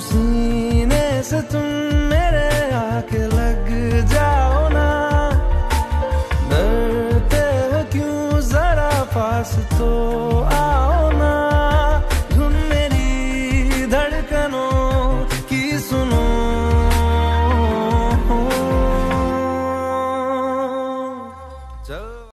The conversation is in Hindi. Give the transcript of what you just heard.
सीने से तुम मेरे आके लग जाओ ना। डरते हो क्यों? जरा पास तो आओ ना। धुन मेरी धड़कनों की सुनो। चल।